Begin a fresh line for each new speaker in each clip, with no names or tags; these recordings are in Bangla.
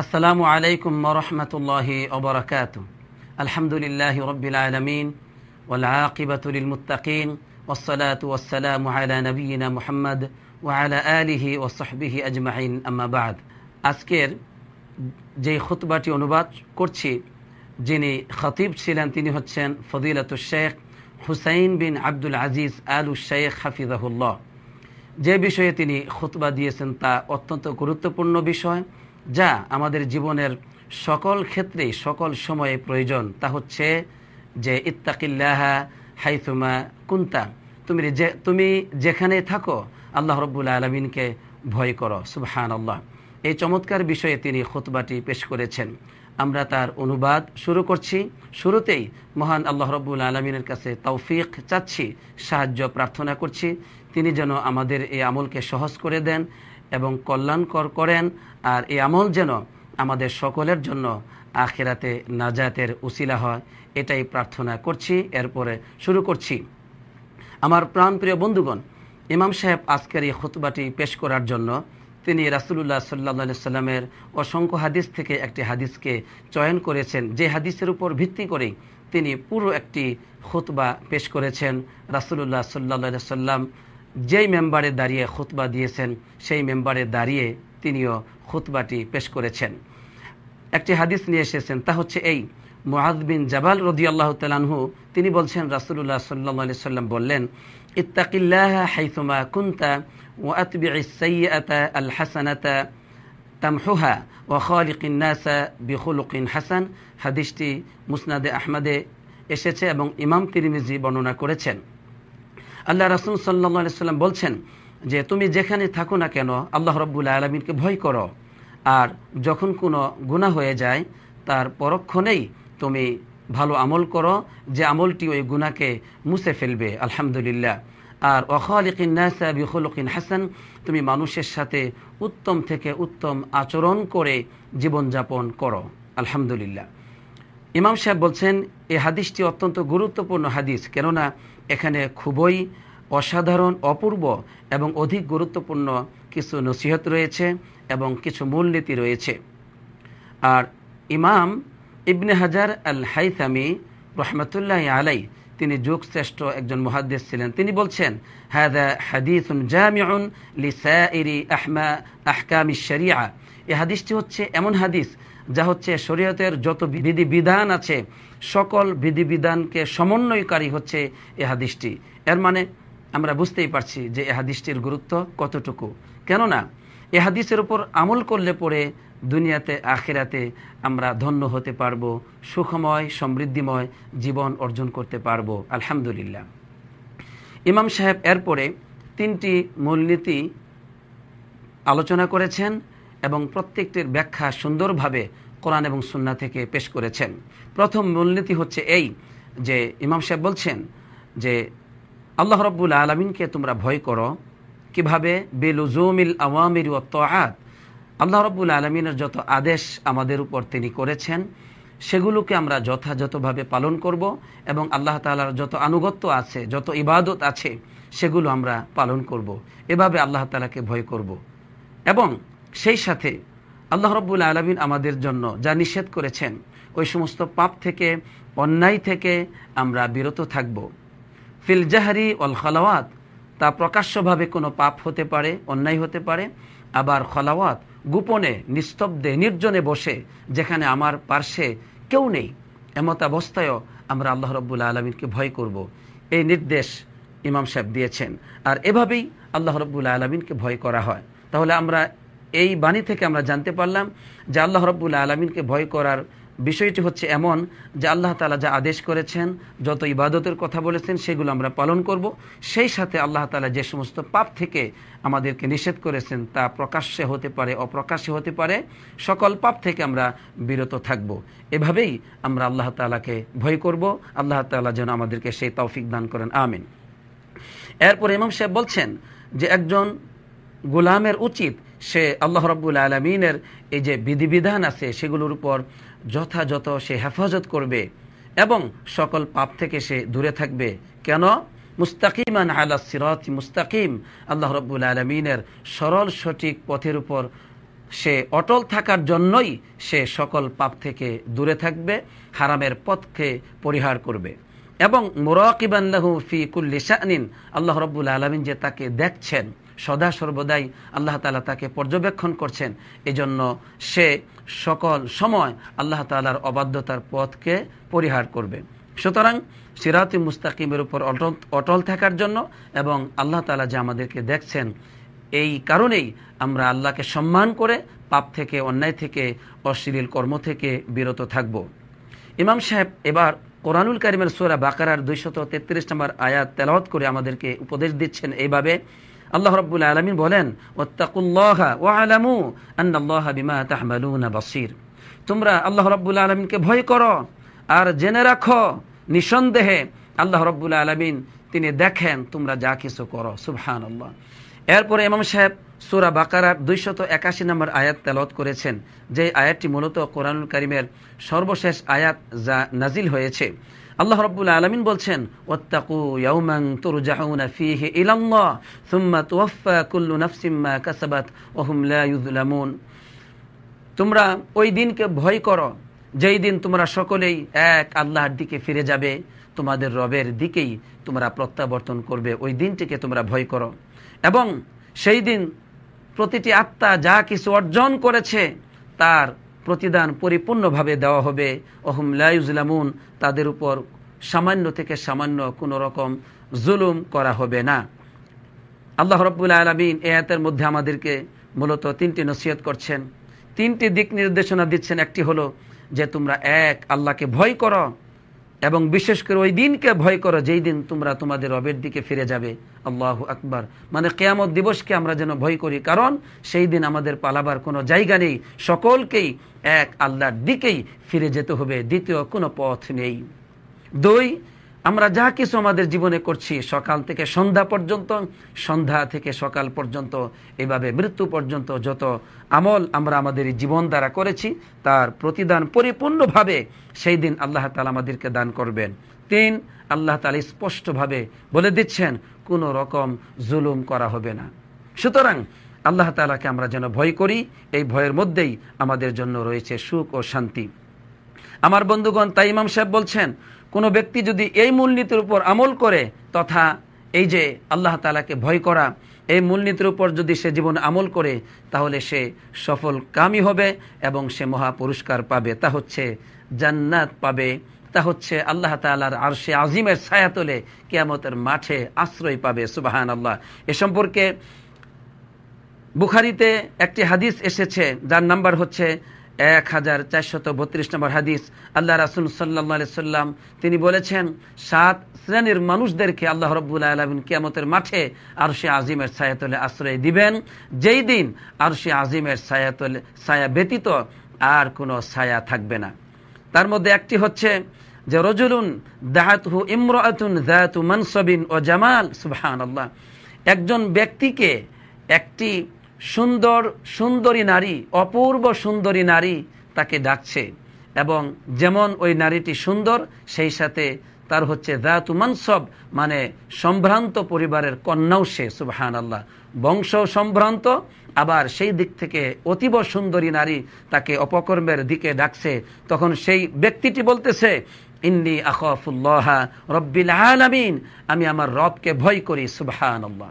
আসসালামু আলাইকুম রহমতুল্লাহি অবরাকাত আলহামদুলিল্লাহ রবিল আলমিন ওলাকিবাতুল মুতাকিন ওসলাত ওসালাম আলা নবীনা মুহাম্মদ ওয়ালা আলিহি ও সাহবিহি আজমাইন। আম্মাবাদ আজকের যেই খুতবাটি অনুবাদ করছি, যিনি খতিব ছিলেন তিনি হচ্ছেন ফদিলাতু শেখ হুসাইন বিন আব্দুল আজিজ আলু শেখ হাফিজাহুল্লাহ। যে বিষয়ে তিনি খুতবা দিয়েছেন তা অত্যন্ত গুরুত্বপূর্ণ বিষয়। যা আমাদের জীবনের সকল ক্ষেত্রে সকল সময়ে প্রয়োজন, তা হচ্ছে যে ইত্তাকিল্লাহা হাইথুমা কুন্তা। তুমি যে, তুমি যেখানে থাকো, আল্লাহ রব্বুল আলমিনকে ভয় করো সুবহান আল্লাহ এই চমৎকার বিষয়ে তিনি খুতবাটি পেশ করেছেন। আমরা তার অনুবাদ শুরু করছি। শুরুতেই মহান আল্লাহ রব্বুল আলমিনের কাছে তৌফিক চাচ্ছি, সাহায্য প্রার্থনা করছি। তিনি যেন আমাদের এই আমলকে সহজ করে দেন এবং কল্যাণকর করেন, আর এই আমল যেন আমাদের সকলের জন্য আখেরাতে নাজাতের উসিলা হয়। এটাই প্রার্থনা করছি, এরপরে শুরু করছি। আমার প্রাণপ্রিয় বন্ধুগণ, ইমাম সাহেব আজকের এই খুতবাটি পেশ করার জন্য তিনি রাসুলুল্লাহ সাল্লা সাল্লামের অসংখ্য হাদিস থেকে একটি হাদিসকে চয়ন করেছেন। যে হাদিসের উপর ভিত্তি করেই তিনি পুরো একটি খুতবা পেশ করেছেন রাসুলুল্লাহ সাল্লা সাল্লাম। যেই মেম্বারে দাঁড়িয়ে খুতবা দিয়েছেন, সেই মেম্বারে দাঁড়িয়ে তিনিও খুতবাটি পেশ করেছেন। একটি হাদিস নিয়ে এসেছেন, তা হচ্ছে এই। মুআদ বিন জাবাল রদি আল্লাহ তালানহু তিনি বলছেন রাসুল্লাহ সাল্লাহ সাল্লাম বললেন, ইত্তাকিল্লাহ হাইথুমা কুন্তা ও আতবি সৈয়তা আল হাসানাতা তামহুহা ও খালিকিন নাসা বিখুলুকিন হাসান। হাদিসটি মুসনাদে আহমদে এসেছে এবং ইমাম তিরিমিজি বর্ণনা করেছেন। আল্লাহ রাসুল সাল্লা সাল্লাম বলছেন যে তুমি যেখানে থাকো না কেন, আল্লাহ রব্বুল আলমিনকে ভয় করো। আর যখন কোনো গুণা হয়ে যায়, তার পরক্ষণেই তুমি ভালো আমল করো, যে আমলটি ওই গুণাকে মুছে ফেলবে, আলহামদুলিল্লাহ। আর অখালিকিন হাসান, তুমি মানুষের সাথে উত্তম থেকে উত্তম আচরণ করে জীবনযাপন করো, আলহামদুলিল্লাহ। ইমাম সাহেব বলছেন এই হাদিসটি অত্যন্ত গুরুত্বপূর্ণ হাদিস, কেননা এখানে খুবই অসাধারণ, অপূর্ব এবং অধিক গুরুত্বপূর্ণ কিছু নসিহত রয়েছে এবং কিছু মূলনীতি রয়েছে। আর ইমাম ইবনে হাজার আল হাইথামি রহমতুল্লাহ আলাই তিনি যুগশ্রেষ্ঠ একজন মহাদ্দেশ ছিলেন। তিনি বলছেন হাদা হাদিসুন জামিউন লিসাইরি আহমা আহকামি শরিয়া এই হাদিসটি হচ্ছে এমন হাদিস যা হচ্ছে শরীয়তের যত বিধি বিধান আছে, সকল বিধিবিধানকে সমন্বয়কারী হচ্ছে এ হাদিসটি। এর মানে আমরা বুঝতেই পারছি যে এ গুরুত্ব কতটুকু। কেননা এ হাদিসের উপর আমল করলে পরে দুনিয়াতে, আখেরাতে আমরা ধন্য হতে পারব, সুখময়, সমৃদ্ধিময় জীবন অর্জন করতে পারব। আলহামদুলিল্লাহ। ইমাম সাহেব এরপরে তিনটি মূলনীতি আলোচনা করেছেন। এবং প্রত্যেকটির ব্যাখ্যা সুন্দরভাবে কোরআন এবং সুন্না থেকে পেশ করেছেন প্রথম মূলনীতি হচ্ছে এই যে ইমাম সাহেব বলছেন যে আল্লাহ রব্বুল আলমিনকে তোমরা ভয় করো কীভাবে বেলুজুমিল আওয়ামির ও তোয়াত আল্লাহ রব্বুল আলমিনের যত আদেশ আমাদের উপর তিনি করেছেন, সেগুলোকে আমরা যথাযথভাবে পালন করব এবং আল্লাহ তালার যত আনুগত্য আছে, যত ইবাদত আছে, সেগুলো আমরা পালন করব। এভাবে আল্লাহ তালাকে ভয় করব। এবং সেই সাথে আল্লাহ রব্বুল আলমিন আমাদের জন্য যা নিষেধ করেছেন, ওই সমস্ত পাপ থেকে, অন্যায় থেকে আমরা বিরত থাকব। ফিল জাহারি অল খলাওয়াত, তা প্রকাশ্যভাবে কোনো পাপ হতে পারে, অন্যায় হতে পারে, আবার খলাওয়াত গোপনে, নিস্তব্ধে, নির্জনে বসে, যেখানে আমার পার্শ্বে কেউ নেই, এমত অবস্থায়ও আমরা আল্লাহ রব্বুল আলমিনকে ভয় করব। এই নির্দেশ ইমাম সাহেব দিয়েছেন। আর এভাবেই আল্লাহ রব্বুল আলমিনকে ভয় করা হয়। তাহলে আমরা এই বাণী থেকে আমরা জানতে পারলাম যে আল্লাহ রব্বুল আলমিনকে ভয় করার বিষয়টি হচ্ছে এমন যে আল্লাহ তালা যা আদেশ করেছেন, যত ইবাদতের কথা বলেছেন, সেগুলো আমরা পালন করব। সেই সাথে আল্লাহ তালা যে সমস্ত পাপ থেকে আমাদেরকে নিষেধ করেছেন, তা প্রকাশ্যে হতে পারে, অপ্রকাশ্যে হতে পারে, সকল পাপ থেকে আমরা বিরত থাকব। এভাবেই আমরা আল্লাহ তালাকে ভয় করব। আল্লাহ তালা যেন আমাদেরকে সেই তৌফিক দান করেন। আমিন। এরপর ইমাম সাহেব বলছেন যে একজন গোলামের উচিত সে আল্লাহ রব্বুল আলমিনের এই যে বিধিবিধান আছে, সেগুলোর উপর যথাযথ সে হেফাজত করবে এবং সকল পাপ থেকে সে দূরে থাকবে। কেন? মুস্তাকিমান আলা সিরত মুস্তাকিম। আল্লাহ রব্বুল আলমিনের সরল সঠিক পথের উপর সে অটল থাকার জন্যই সে সকল পাপ থেকে দূরে থাকবে, হারামের পথকে পরিহার করবে। এবং মোরাকিবান্লাহু ফি কুল্লি আল্লাহ রব্বুল আলমিন যে তাকে দেখছেন সদা সর্বদাই আল্লাহ তালা তাকে পর্যবেক্ষণ করছেন। এজন্য সে সকল সময় আল্লাহ তালার অবাধ্যতার পথকে পরিহার করবে। সুতরাং সিরাতি মুস্তাকিমের উপর অটল অটল থাকার জন্য এবং আল্লাহ তালা যে আমাদেরকে দেখছেন, এই কারণেই আমরা আল্লাহকে সম্মান করে পাপ থেকে, অন্যায় থেকে, অশ্লীল কর্ম থেকে বিরত থাকব। ইমাম সাহেব এবার কোরআনুল কারিমের সোরা বাকারার দুইশত তেত্রিশ নম্বর আয়াত তেলাওয়াত করে আমাদেরকে উপদেশ দিচ্ছেন এইভাবে আল্লাহ রব্বুল আলমিন বলেন ও আলামু তোমরা আল্লাহ রব্বুল আলমিনকে ভয় করো আর জেনে রাখো, নিঃসন্দেহে আল্লাহ রব্বুল আলমিন তিনি দেখেন তোমরা যা কিছু করো। সুবহান আল্লাহ এরপরে ইমাম সাহেব সুরা বাকারার দুইশত একাশি নম্বর আয়াত তেলত করেছেন, যে আয়াতটি মূলত কোরআনুল করিমের সর্বশেষ আয়াত যা নাজিল হয়েছে। আল্লাহ রব্বুল আলমিন বলছেন ওত্তাকু ইয়াউমান তুরজাউনা ফিহি ইলাল্লাহ, সুম্মা তুওয়াফা কুল্লু নাফসিম মা কাসাবাত ওয়া হুম লা ইউযলামুন তোমরা ওই দিনকে ভয় করো, যেই দিন তোমরা সকলেই এক আল্লাহর দিকে ফিরে যাবে, তোমাদের রবের দিকেই তোমরা প্রত্যাবর্তন করবে, ওই দিনটিকে তোমরা ভয় করো। এবং সেই দিন প্রতিটি আত্মা যা কিছু অর্জন করেছে, তার প্রতিদান পরিপূর্ণভাবে দেওয়া হবে। ওহম লাইজলামুন তাদের উপর সামান্য থেকে সামান্য কোনো রকম জুলুম করা হবে না। আল্লাহ রব্বুল আলমিন এ মধ্যে আমাদেরকে মূলত তিনটি নসিহত করছেন। তিনটি দিক নির্দেশনা দিচ্ছেন। একটি হলো যে তোমরা এক, আল্লাহকে ভয় করো। এবং বিশেষ করে ওই দিনকে ভয় করো, যেই দিন তোমরা তোমাদের রবের দিকে ফিরে যাবে। আল্লাহ আকবার। মানে কেয়ামত দিবসকে আমরা যেন ভয় করি, কারণ সেই দিন আমাদের পালাবার কোনো জায়গা নেই। সকলকেই এক আল্লাহর দিকেই ফিরে যেতে হবে, দ্বিতীয় কোনো পথ নেই। দুই আমরা যা কিছু আমাদের জীবনে করছি, সকাল থেকে সন্ধ্যা পর্যন্ত, সন্ধ্যা থেকে সকাল পর্যন্ত, এভাবে মৃত্যু পর্যন্ত যত আমল আমরা আমাদের জীবন দ্বারা করেছি, তার প্রতিদান পরিপূর্ণভাবে সেই দিন আল্লাহ তালা আমাদেরকে দান করবেন। তিন, আল্লাহ তালা স্পষ্টভাবে বলে দিচ্ছেন, কোনো রকম জুলুম করা হবে না। সুতরাং আল্লাহ তালাকে আমরা যেন ভয় করি, এই ভয়ের মধ্যেই আমাদের জন্য রয়েছে সুখ ও শান্তি। আমার বন্ধুগণ, তাই ইমাম সাহেব বলছেন কোনো ব্যক্তি যদি এই মূলনীতির উপর আমল করে, তথা এই যে আল্লাহ তালাকে ভয় করা, এই মূলনীতির উপর যদি সে জীবন আমল করে, তাহলে সে সফল কামই হবে এবং সে মহা পুরস্কার পাবে। তা হচ্ছে জান্নাত পাবে। তা হচ্ছে আল্লাহ তালার আর সে আজিমের ছায়া ছায়াতলে কেয়ামতের মাঠে আশ্রয় পাবে। সুবাহান আল্লাহ এ সম্পর্কে বুখারিতে একটি হাদিস এসেছে, যার নাম্বার হচ্ছে এক হাজার চারশত বত্রিশ নম্বর হাদিস। আল্লাহ রাসুল সাল্লাহ সাল্লাম তিনি বলেছেন, সাত শ্রেণির মানুষদেরকে আল্লাহ রব্বুল আলমিন কিয়ামতের মাঠে আর সে আজিমের ছায়াতলে আশ্রয় দিবেন। যেই দিন আর সে আজিমের ছায়াতলে, ছায়া ব্যতীত আর কোনো ছায়া থাকবে না। তার মধ্যে একটি হচ্ছে যে, রজুলুন দাহাতহু ইমরাতুন জাহাতু মনসবিন ও জামাল। সুবহান আল্লাহ একজন ব্যক্তিকে একটি সুন্দর, সুন্দরী নারী, অপূর্ব সুন্দরী নারী তাকে ডাকছে। এবং যেমন ওই নারীটি সুন্দর, সেই সাথে তার হচ্ছে দাতু মানসব মানে সম্ভ্রান্ত পরিবারের কন্যাও সে সুবহান আল্লাহ বংশ সম্ভ্রান্ত, আবার সেই দিক থেকে অতীব সুন্দরী নারী তাকে অপকর্মের দিকে ডাকছে। তখন সেই ব্যক্তিটি বলতেছে, ইন্নি আখফুল্লাহা রব্বিল আলামিন, আমি আমার রবকে ভয় করি সুবহান আল্লাহ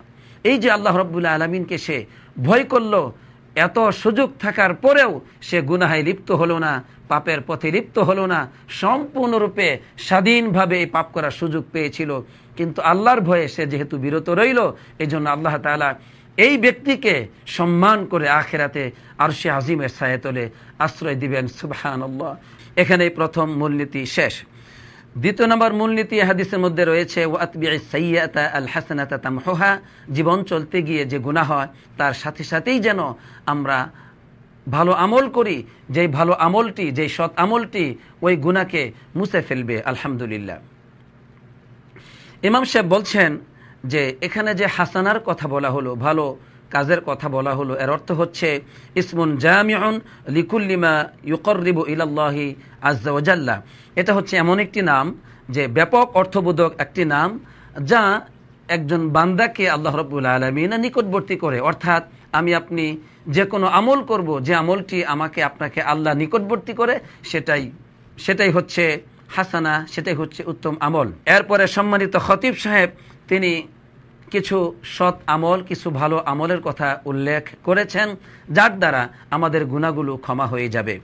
এই যে আল্লাহ রব্বুল্লা আলমিনকে সে ভয় করল, এত সুযোগ থাকার পরেও সে গুনাহায় লিপ্ত হলো না, পাপের পথে লিপ্ত হলো না, সম্পূর্ণরূপে স্বাধীনভাবে এই পাপ করার সুযোগ পেয়েছিল। কিন্তু আল্লাহর ভয়ে সে যেহেতু বিরত রইল এই জন্য আল্লাহ তালা এই ব্যক্তিকে সম্মান করে আখেরাতে আর সে আজিমের সায়তলে আশ্রয় দিবেন সুবাহান এখানে প্রথম মূলনীতি শেষ। দ্বিতীয় নম্বর মূলনীতি হাদিসের মধ্যে রয়েছে আল হাসানাতা জীবন চলতে গিয়ে যে গুণা হয়, তার সাথে সাথেই যেন আমরা ভালো আমল করি, যেই ভালো আমলটি, যেই সৎ আমলটি, ওই গুণাকে মুছে ফেলবে, আলহামদুলিল্লাহ। ইমাম সাহেব বলছেন যে, এখানে যে হাসানার কথা বলা হলো, ভালো কাজের কথা বলা হলো। এর অর্থ হচ্ছে, ইসমুন জামিউন লিকুল্লিমা ইউকরিবু ইলাল্লাহি আজ্জাওয়াজাল্লাহ এটা হচ্ছে এমন একটি নাম, যে ব্যাপক অর্থবোধক একটি নাম, যা একজন বান্দাকে আল্লাহ রব্বুল আলমিনা নিকটবর্তী করে। অর্থাৎ, আমি আপনি যে কোনো আমল করব, যে আমলটি আমাকে আপনাকে আল্লাহ নিকটবর্তী করে, সেটাই সেটাই হচ্ছে হাসানা, সেটাই হচ্ছে উত্তম আমল। এরপরে সম্মানিত খতিব সাহেব, তিনি কিছু সৎ আমল, কিছু ভালো আমলের কথা উল্লেখ করেছেন, যার দ্বারা আমাদের গুণাগুলো ক্ষমা হয়ে যাবে।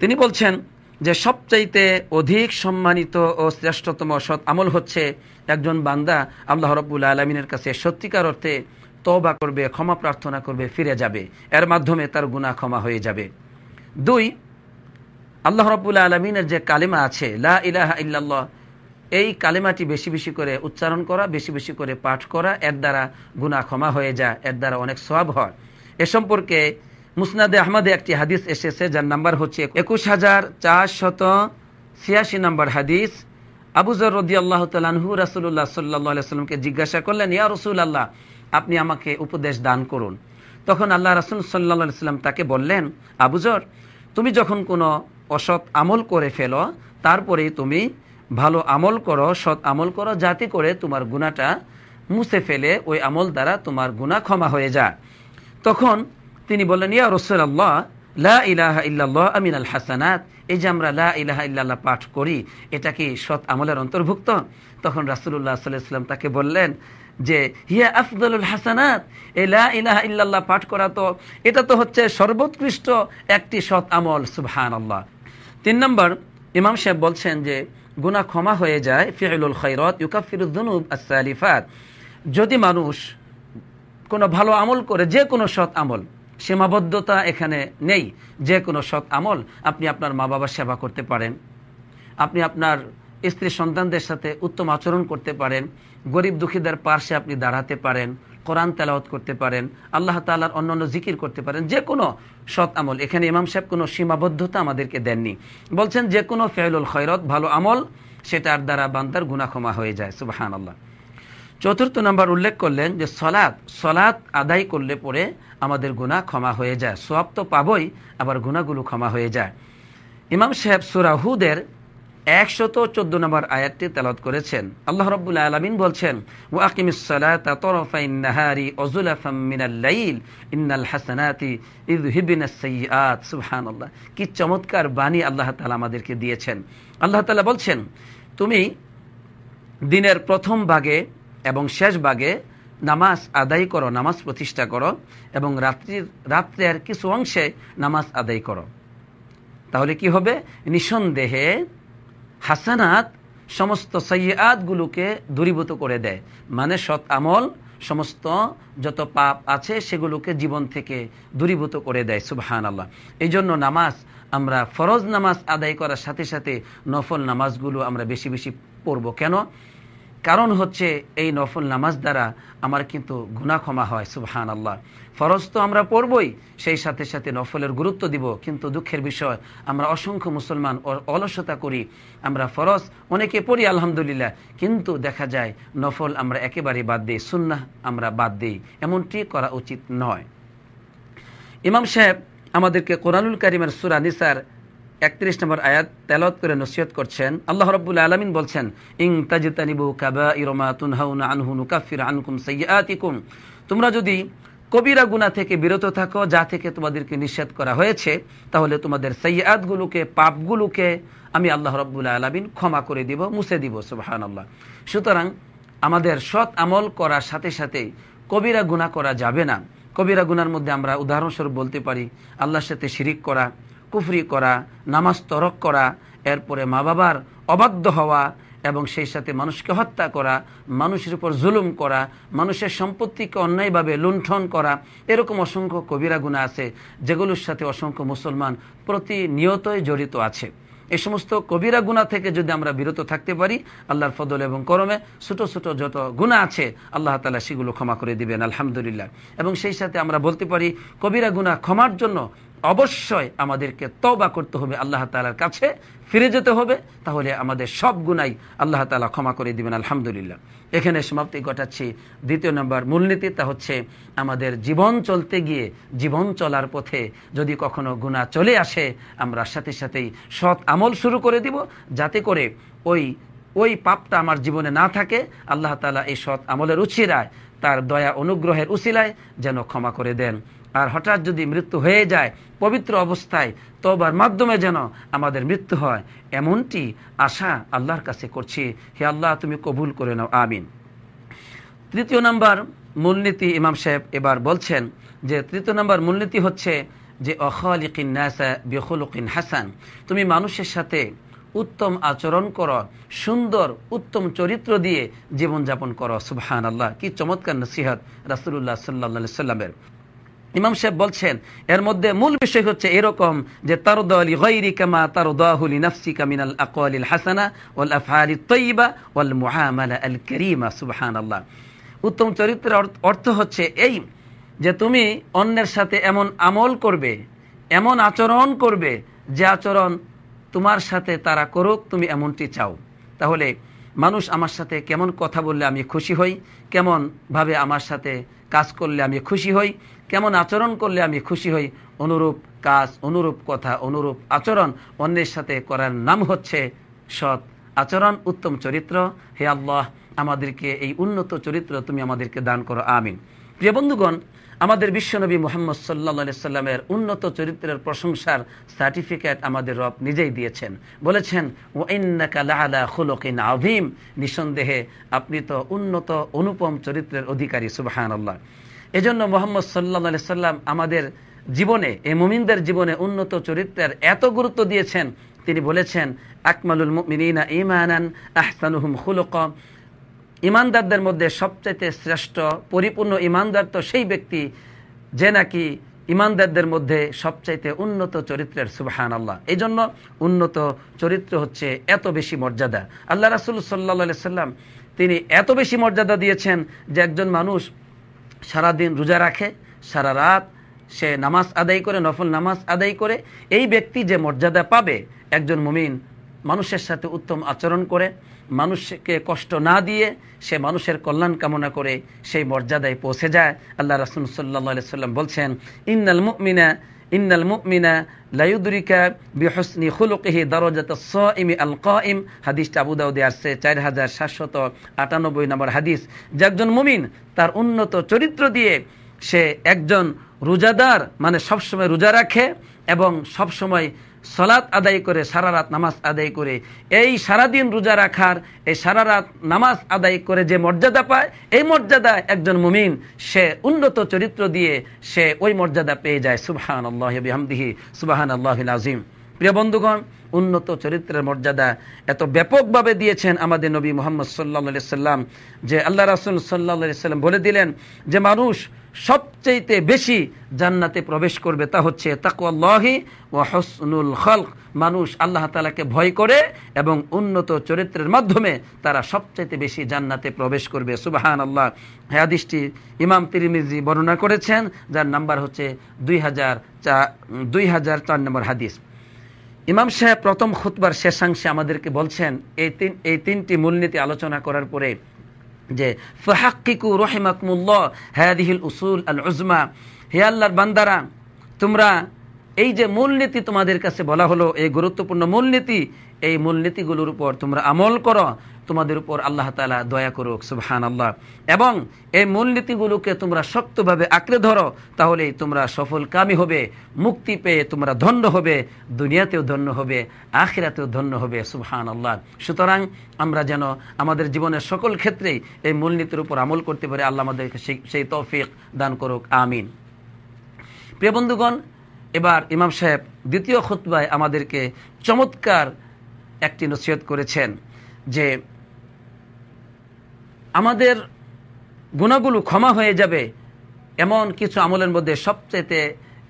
তিনি বলছেন যে সবচাইতে অধিক সম্মানিত ও শ্রেষ্ঠতম সৎ আমল হচ্ছে একজন বান্দা আল্লাহ রব্বুল আলমিনের কাছে সত্যিকার অর্থে তবা করবে, ক্ষমা প্রার্থনা করবে, ফিরে যাবে। এর মাধ্যমে তার গুণা ক্ষমা হয়ে যাবে। দুই, আল্লাহ রব্বুল আলমিনের যে কালিমা আছে, লা ইলাহা ইল্লাল্লাহ এই কালিমাটি বেশি বেশি করে উচ্চারণ করা, বেশি বেশি করে পাঠ করা, এর দ্বারা গুণা ক্ষমা হয়ে যায়, এর দ্বারা অনেক সব হয়। এ সম্পর্কে মুসনাদে আহমদে একটি হাদিস এসেছে, যার নাম্বার হচ্ছে একুশ হাজার চারশত ছিয়াশি নম্বর হাদিস। আবুজর রদি আল্লাহ তালহু রাসুল্লাহ সাল্লাহ সাল্লামকে জিজ্ঞাসা করলেন, ইয়া রসুল আল্লাহ আপনি আমাকে উপদেশ দান করুন। তখন আল্লাহ রাসুল সাল্লাহ সাল্লাম তাকে বললেন আবুজর তুমি যখন কোনো অসৎ আমল করে ফেলো তারপরে তুমি ভালো আমল করো, সৎ আমল করো, যাতে করে তোমার গুণাটা মুছে ফেলে, ওই আমল দ্বারা তোমার গুণা ক্ষমা হয়ে যায়। তখন তিনি বললেন, ইয়া রসুল আল্লাহ লা ইলাহা ইল্লাল্লাহ আমিন আল হাসানাত। এই যে আমরা লা ইলাহা ইল্লাল্লাহ পাঠ করি, এটা কি সৎ আমলের অন্তর্ভুক্ত? তখন রাসুল্লাহ সাল্লাম তাকে বললেন যে, হিয়া আফদুল হাসানাত। এই লা ইলাহা ইল্লাল্লাহ পাঠ করা তো, এটা তো হচ্ছে সর্বোৎকৃষ্ট একটি সৎ আমল সুবহান আল্লাহ তিন নম্বর, ইমাম সাহেব বলছেন যে গুনাহ ক্ষমা হয়ে যায় ফিউল খৈরত ইউকাফিরুদ্দুনুব আসালিফাত যদি মানুষ কোনো ভালো আমল করে, যে কোনো সৎ আমল, সীমাবদ্ধতা এখানে নেই, যে কোনো সৎ আমল, আপনি আপনার মা বাবার সেবা করতে পারেন। আপনি আপনার স্ত্রী সন্তানদের সাথে উত্তম আচরণ করতে পারেন। গরিব দুঃখীদের পার্শ্বে আপনি দাঁড়াতে পারেন। কোরআন তেলাওয়াত করতে পারেন, আল্লাহ তালার অন্যান্য জিকির করতে পারেন যে কোনো সৎ আমল। এখানে ইমাম সাহেব কোনো সীমাবদ্ধতা আমাদেরকে দেননি। বলছেন যে কোনো ফেয়লুল খৈরত ভালো আমল, সেটার দ্বারা বান্দার গুণাক্ষমা হয়ে যায়। সুবাহান আল্লাহ চতুর্থ নম্বর উল্লেখ করলেন যে সলাৎ সলাৎ আদায় করলে পরে আমাদের গুণা ক্ষমা হয়ে যায়। সব তো পাবই, আবার গুণাগুলো ক্ষমা হয়ে যায়। ইমাম সাহেব সুরাহুদের একশত চোদ্দ নম্বর আয়াতটি তেলত করেছেন। আল্লাহ রব্বুল আলমিন বলছেন ও আকিমিসালাহারি অজুলাফামিনাল্লাইল কি চমৎকার বাণী আল্লাহ তালা আমাদেরকে দিয়েছেন। আল্লাহ তালা বলছেন, তুমি দিনের প্রথম ভাগে এবং শেষ ভাগে নামাজ আদায় করো, নামাজ প্রতিষ্ঠা করো এবং রাত্রির, রাত্রের কিছু অংশে নামাজ আদায় করো। তাহলে কি হবে? নিঃসন্দেহে হাসানাত সমস্ত সৈয়াদগুলোকে দূরীভূত করে দেয়। মানে সৎ আমল, সমস্ত যত পাপ আছে সেগুলোকে জীবন থেকে দূরীভূত করে দেয় সুবহান আল্লাহ এই জন্য নামাজ, আমরা ফরজ নামাজ আদায় করার সাথে সাথে নফল নামাজগুলো আমরা বেশি বেশি পড়ব। কেন? কারণ হচ্ছে এই নফল নামাজ দ্বারা আমার কিন্তু গুণা ক্ষমা হয় সুবহান আল্লাহ ফরজ তো আমরা পড়বই, সেই সাথে সাথে নফলের গুরুত্ব দিব, কিন্তু দুঃখের বিষয়, আমরা অসংখ্য মুসলমান অলসতা করি, আমরা ফরজ, অনেকে পড়ি, আলহামদুলিল্লাহ, কিন্তু দেখা যায় নফল আমরা একেবারে বাদ দিই, সুন্নাহ আমরা বাদ দিই, এমনটি করা উচিত নয়। ইমাম সাহেব আমাদেরকে কোরআনুল করিমের সুরা নিসার একত্রিশ নম্বর আয়াত তেলত করে নসিহত করছেন। আল্লাহ রব্বুল আলমিন বলছেন, ইং আনকুম তোমরা যদি কবিরা গুণা থেকে বিরত থাকো, যা থেকে তোমাদেরকে নিষেধ করা হয়েছে, তাহলে তোমাদের সৈয়াদগুলোকে পাপগুলোকে আমি আল্লাহ রব্বুল আলমিন ক্ষমা করে দিব, মুছে দিব সুবাহান আল্লাহ সুতরাং আমাদের সৎ আমল করার সাথে সাথে কবিরা গুণা করা যাবে না। কবিরা গুনার মধ্যে আমরা উদাহরণস্বরূপ বলতে পারি, আল্লাহর সাথে শিরিক করা কুফরি করা, নামাজ তরক করা, এরপরে মা বাবার অবাধ্য হওয়া এবং সেই সাথে মানুষকে হত্যা করা, মানুষের উপর জুলুম করা, মানুষের সম্পত্তিকে অন্যায়ভাবে লুণ্ঠন করা, এরকম অসংখ্য কবিরা গুণা আছে, যেগুলোর সাথে অসংখ্য মুসলমান প্রতিনিয়তই জড়িত আছে। এই সমস্ত কবিরা গুণা থেকে যদি আমরা বিরত থাকতে পারি, আল্লাহর ফদল এবং করমে ছোট ছোট যত গুণা আছে, আল্লাহ তালা সেগুলো ক্ষমা করে দিবেন, আলহামদুলিল্লাহ। এবং সেই সাথে আমরা বলতে পারি, কবিরা গুণা ক্ষমার জন্য অবশ্যই আমাদেরকে তবা করতে হবে আল্লাহ তালার কাছে। ফিরে যেতে হবে, তাহলে আমাদের সব গুণাই আল্লাহ তালা ক্ষমা করে দিবেন, আলহামদুলিল্লাহ। এখানে সমাপ্তি ঘটাচ্ছি। দ্বিতীয় নম্বর মূলনীতি, তা হচ্ছে আমাদের জীবন চলতে গিয়ে জীবন চলার পথে যদি কখনো গুণা চলে আসে, আমরা সাথে সাথেই সৎ আমল শুরু করে দিব, যাতে করে ওই ওই পাপটা আমার জীবনে না থাকে। আল্লাহ তালা এই সৎ আমলের উচিরায়, তার দয়া অনুগ্রহের উসিলায় যেন ক্ষমা করে দেন। আর হঠাৎ যদি মৃত্যু হয়ে যায় পবিত্র অবস্থায় তবার মাধ্যমে যেন আমাদের মৃত্যু হয়, এমনটি আশা আল্লাহর কাছে করছি। হে আল্লাহ, তুমি কবুল করে নাও, আমিন। তৃতীয় নাম্বার মূলনীতি ইমাম সাহেব এবার বলছেন যে, তৃতীয় নাম্বার মূলনীতি হচ্ছে যে, অখালিকিন নাসা বেখলুকিন হাসান। তুমি মানুষের সাথে উত্তম আচরণ করো, সুন্দর, উত্তম চরিত্র দিয়ে জীবনযাপন করো। সুবহান আল্লাহ কি চমৎকার নসিহত রাসুল্লাহ সাল্লা সাল্লামের। ইমাম সাহেব বলছেন, এর মধ্যে মূল বিষয় হচ্ছে এরকম যে তারদ হাসানা আল আল্লাহ উত্তম চরিত্রের অর্থ হচ্ছে এই যে, তুমি অন্যের সাথে এমন আমল করবে, এমন আচরণ করবে, যে আচরণ তোমার সাথে তারা করুক, তুমি এমনটি চাও। তাহলে মানুষ আমার সাথে কেমন কথা বললে আমি খুশি হই কেমন ভাবে আমার সাথে কাজ করলে আমি খুশি হই কেমন আচরণ করলে আমি খুশি হই? অনুরূপ কাজ, অনুরূপ কথা, অনুরূপ আচরণ অন্যের সাথে করার নাম হচ্ছে সৎ আচরণ, উত্তম চরিত্র। হে আল্লাহ, আমাদেরকে এই উন্নত চরিত্র তুমি আমাদেরকে দান করো, আমিন। প্রিয় বন্ধুগণ, আমাদের বিশ্বনবী মোহাম্মদ সাল্লা সাল্লামের উন্নত চরিত্রের প্রশংসার সার্টিফিকেট আমাদের রব নিজেই দিয়েছেন। বলেছেন ও খুলকিন আভিম নিঃসন্দেহে আপনি তো উন্নত, অনুপম চরিত্রের অধিকারী সুবাহান আল্লাহ এজন্য মোহাম্মদ সাল্লা সাল্লাম আমাদের জীবনে এ মুমিনদের জীবনে উন্নত চরিত্রের এত গুরুত্ব দিয়েছেন। তিনি বলেছেন, আকমালুল মিনা ইমানান আহসানুহুম খুলক। ইমানদারদের মধ্যে সবচাইতে শ্রেষ্ঠ, পরিপূর্ণ ইমানদার তো সেই ব্যক্তি যে নাকি ইমানদারদের মধ্যে সবচাইতে উন্নত চরিত্রের সুবাহান আল্লাহ এই জন্য উন্নত চরিত্র হচ্ছে এত বেশি মর্যাদা। আল্লাহ রাসুল সাল্লা সাল্লাম তিনি এত বেশি মর্যাদা দিয়েছেন যে একজন মানুষ সারাদিন রোজা রাখে, সারা রাত সে নামাজ আদায় করে, নফল নামাজ আদায় করে। এই ব্যক্তি যে মর্যাদা পাবে, একজন মুমিন মানুষের সাথে উত্তম আচরণ করে, মানুষকে কষ্ট না দিয়ে সে মানুষের কল্যাণ কামনা করে সেই মর্যাদায় পৌঁছে যায়। আল্লাহ রাসুল সাল্লাহ সাল্লাম বলছেন, ইন্নাল মুমিনা ইন্নাল মুমিনা লাইউদরিকা বিহসনি খুলুকহি দরজাত ইমি আল কাইম হাদিসটা আবু দাউদে আসছে, চার হাজার সাতশত আটানব্বই নম্বর হাদিস। যে একজন মুমিন, তার উন্নত চরিত্র দিয়ে সে একজন রোজাদার মানে সবসময় রোজা রাখে এবং সবসময় সলাৎ আদায় করে, সারা রাত নামাজ আদায় করে। এই সারাদিন রোজা রাখার, এই সারা রাত নামাজ আদায় করে যে মর্যাদা পায়, এই মর্যাদা একজন মুমিন, সে উন্নত চরিত্র দিয়ে সে ওই মর্যাদা পেয়ে যায়। সুবাহান আল্লাহ বিহামদিহি সুবাহান আল্লাহ আজিম প্রিয় বন্ধুগণ, উন্নত চরিত্রের মর্যাদা এত ব্যাপকভাবে দিয়েছেন আমাদের নবী মোহাম্মদ সাল্লা সাল্লাম যে আল্লাহ রাসুল সাল্লা সাল্লাম বলে দিলেন যে, মানুষ সবচেয়েতে বেশি জান্নাতে প্রবেশ করবে তা হচ্ছে তাকুয়াল্লাহি ও হসনুল খলক। মানুষ আল্লাহ তালাকে ভয় করে এবং উন্নত চরিত্রের মাধ্যমে তারা সবচাইতে বেশি জান্নাতে প্রবেশ করবে। সুবাহান আল্লাহ হাদিসটি ইমাম তিরিমিজি বর্ণনা করেছেন, যার নাম্বার হচ্ছে দুই হাজার চা, দুই হাজার চার নম্বর হাদিস। ইমাম সাহেব প্রথম খুতবার শেষাংশে আমাদেরকে বলছেন, এই তিন, এই তিনটি মূলনীতি আলোচনা করার পরে যে, ফাহাক্কিকু রহিমাকমুল্লাহ হ্যাদিহিল উসুল আল উজমা হে আল্লাহর বান্দারা, তোমরা এই যে মূলনীতি তোমাদের কাছে বলা হলো, এই গুরুত্বপূর্ণ মূলনীতি, এই মূলনীতিগুলোর উপর তোমরা আমল করো। তোমাদের উপর আল্লাহ তালা দয়া করুক সুবহান আল্লাহ এবং এই মূলনীতিগুলোকে তোমরা শক্তভাবে আঁকড়ে ধরো, তাহলেই তোমরা সফল কামি হবে, মুক্তি পেয়ে তোমরা ধন্য হবে, দুনিয়াতেও ধন্য হবে, আখিরাতেও ধন্য হবে সুবহান আল্লাহ সুতরাং আমরা যেন আমাদের জীবনের সকল ক্ষেত্রেই এই মূলনীতির উপর আমল করতে পারি, আল্লাহ আমাদেরকে সেই তৌফিক দান করুক, আমিন। প্রিয় বন্ধুগণ, এবার ইমাম সাহেব দ্বিতীয় খুতবায় আমাদেরকে চমৎকার একটি নসিহত করেছেন যে আমাদের গুণাগুলো ক্ষমা হয়ে যাবে। এমন কিছু আমলের মধ্যে সবচেয়ে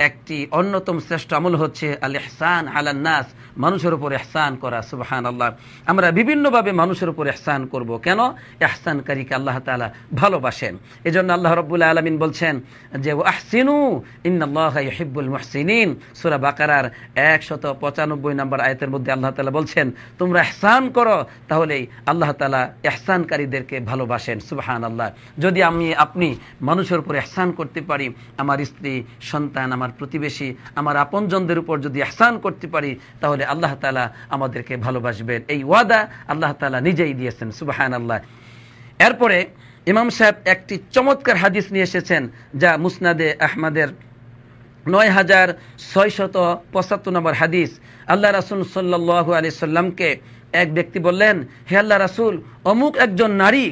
একটি অন্যতম শ্রেষ্ঠ আমল হচ্ছে আল এহসান আলান্নাস। মানুষের উপর এহসান করা সুবাহান আল্লাহ আমরা বিভিন্নভাবে মানুষের উপর এহসান করব। কেন? এহসানকারীকে আল্লাহ তালা ভালোবাসেন। এই জন্য আল্লাহ রব্বুল্লাহ আলমিন বলছেন যে আহসিনু ইন্নআল্লাহ হিব্বুল মহসিনিন। সুরা বাকারার একশত পঁচানব্বই নম্বর আয়তের মধ্যে আল্লাহ তালা বলছেন, তোমরা এহসান করো, তাহলেই আল্লাহ তালা এহসানকারীদেরকে ভালোবাসেন। সুবাহান আল্লাহ যদি আমি, আপনি মানুষের উপর এহসান করতে পারি, আমার স্ত্রী, সন্তান, আমার প্রতিবেশী, আমার আপনজনদের উপর যদি এহসান করতে পারি, তাহলে আল্লাহ তালা আমাদেরকে ভালোবাসবেন। এই ওয়াদা আল্লাহ তালা নিজেই দিয়েছেন সুবাহান আল্লাহ এরপরে ইমাম সাহেব একটি চমৎকার হাদিস নিয়ে এসেছেন, যা মুসনাদে আহমদের নয় হাজার ছয়শত পঁচাত্তর নম্বর হাদিস। আল্লাহ রাসুল সাল্লাহ আলি সাল্লামকে এক ব্যক্তি বললেন, হে আল্লাহ রাসুল, অমুক একজন নারী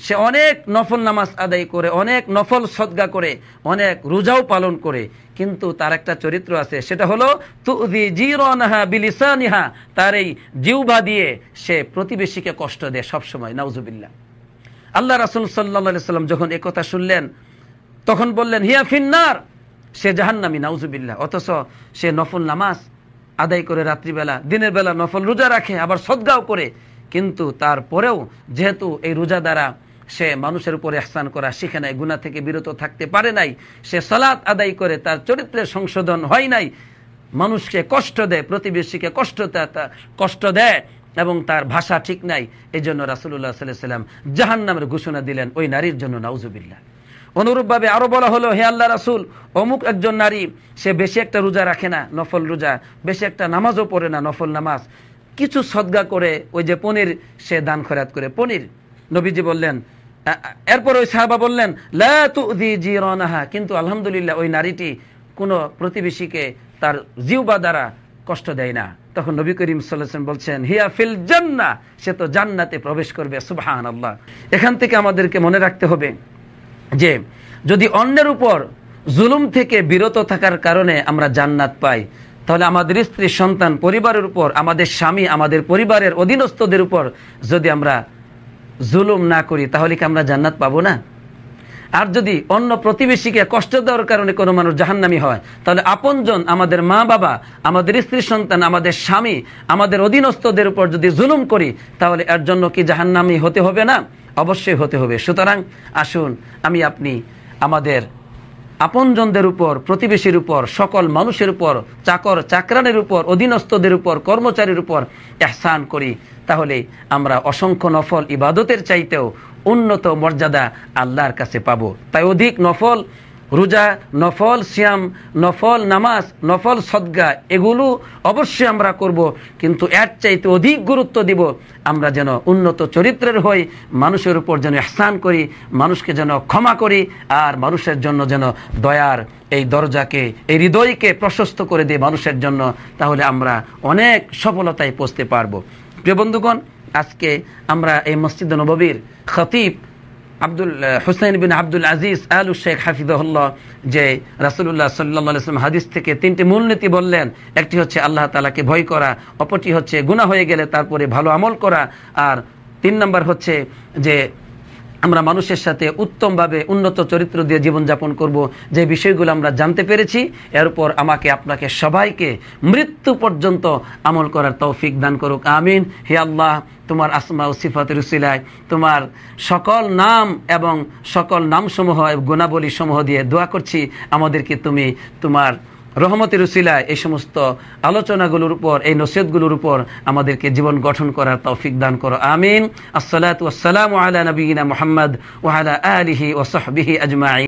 সে অনেক নফল নামাজ আদায় করে, অনেক নফল সদ্গা করে, অনেক রোজাও পালন করে। কিন্তু তার একটা চরিত্র আছে, সেটা হলো তুদি তার এই জিউবা দিয়ে সে প্রতিবেশীকে কষ্ট দেয় সবসময়, নাউজুবিল্লাহ। আল্লাহ রাসুল সাল্লা সাল্লাম যখন একথা শুনলেন, তখন বললেন, হিয়া ফিন্নার সে জাহান্নামি, নাউজুবিল্লাহ। অথচ সে নফল নামাজ আদায় করে রাত্রিবেলা, দিনের বেলা নফল রোজা রাখে, আবার সদ্গাও করে। কিন্তু তারপরেও যেহেতু এই রোজা দ্বারা সে মানুষের উপরে আহসান করা শিখে নাই গুণা থেকে বিরত থাকতে পারে নাই, সে সলাৎ আদায় করে তার চরিত্রের সংশোধন হয় নাই, মানুষকে কষ্ট দেয়, প্রতিবেশীকে কষ্ট কষ্ট দেয় এবং তার ভাষা ঠিক নাই এই জন্য রাসুল্লাহ সাল্লাম জাহান নামের ঘোষণা দিলেন, ওই নারীর জন্য নাউজুবিল্লাহ। অনুরূপভাবে আরও বলা হলো, হে আল্লাহ রাসুল, অমুক একজন নারী, সে বেশি একটা রোজা রাখে না, নফল রোজা, বেশি একটা নামাজও পড়ে না, নফল নামাজ। কিছু সদ্গা করে, ওই যে পনির সে দান খরাত করে, পনির। নবীজি বললেন এরপর ওই সাহাবা বললেন লাহা কিন্তু আলহামদুলিল্লাহ ওই নারীটি কোনো প্রতিবেশীকে তার জিউবা দ্বারা কষ্ট দেয় না। তখন নবী করিম সাল্লাম বলছেন, হিয়া ফিল জান্না সে তো জান্নাতে প্রবেশ করবে সুবাহান আল্লাহ এখান থেকে আমাদেরকে মনে রাখতে হবে যে, যদি অন্যের উপর জুলুম থেকে বিরত থাকার কারণে আমরা জান্নাত পাই, তাহলে আমাদের স্ত্রী, সন্তান, পরিবারের উপর, আমাদের স্বামী, আমাদের পরিবারের অধীনস্থদের উপর যদি আমরা জুলুম না করি, তাহলে কি আমরা জান্নাত পাবো না? আর যদি অন্য প্রতিবেশীকে কষ্ট দেওয়ার কারণে কোনো মানুষ জাহান্নামি হয়, তাহলে আপনজন, আমাদের মা বাবা, আমাদের স্ত্রী সন্তান, আমাদের স্বামী, আমাদের অধীনস্থদের উপর যদি জুলুম করি, তাহলে এর জন্য কি জাহান্নামি হতে হবে না? অবশ্যই হতে হবে। সুতরাং আসুন, আমি আপনি আমাদের আপনজনদের উপর, প্রতিবেশীর উপর, সকল মানুষের উপর, চাকর চাকরানের উপর, অধীনস্থদের উপর, কর্মচারীর উপর এহসান করি। তাহলে আমরা অসংখ্য নফল ইবাদতের চাইতেও উন্নত মর্যাদা আল্লাহর কাছে পাব। তাই অধিক নফল রোজা, নফল শ্যাম নফল নামাজ, নফল সদ্গা, এগুলো অবশ্যই আমরা করব, কিন্তু এর চাইতে অধিক গুরুত্ব দিব আমরা যেন উন্নত চরিত্রের হই, মানুষের উপর যেন এহসান করি, মানুষকে যেন ক্ষমা করি, আর মানুষের জন্য যেন দয়ার এই দরজাকে, এই হৃদয়কে প্রশস্ত করে দিই মানুষের জন্য, তাহলে আমরা অনেক সফলতায় পৌঁছতে পারব। প্রিয় বন্ধুগণ, আজকে আমরা এই মসজিদ নববীর খতিব আব্দুল হুসাইন বিন আব্দুল আজিজ আলু শেখ হাফিদুল্লাহ যে রাসুল্লাহ সাল্লাম হাদিস থেকে তিনটি মূলনীতি বললেন। একটি হচ্ছে আল্লাহ তালাকে ভয় করা, অপরটি হচ্ছে গুণা হয়ে গেলে তারপরে ভালো আমল করা। আর তিন নম্বর হচ্ছে যে আমরা মানুষের সাথে উত্তমভাবে উন্নত চরিত্র দিয়ে জীবনযাপন করব, যে বিষয়গুলো আমরা জানতে পেরেছি এরপর আমাকে আপনাকে সবাইকে মৃত্যু পর্যন্ত আমল করার তৌফিক দান করুক, আমিন। হে আল্লাহ, তোমার আসমা ও সিফাতের তোমার সকল নাম এবং সকল নামসমূহ গুণাবলী সমূহ দিয়ে দোয়া করছি। আমাদেরকে তুমি তোমার রহমতের উসিলায় এই সমস্ত আলোচনাগুলোর উপর, এই নসিহতগুলোর উপর আমাদেরকে জীবন গঠন করার তৌফিক দান করো। আমিন। আসসালাত আসসালামু আলা নবীনা মোহাম্মদ ওয়ালা আলিহি ওসহবিহি সাহবিহি আজমাইন।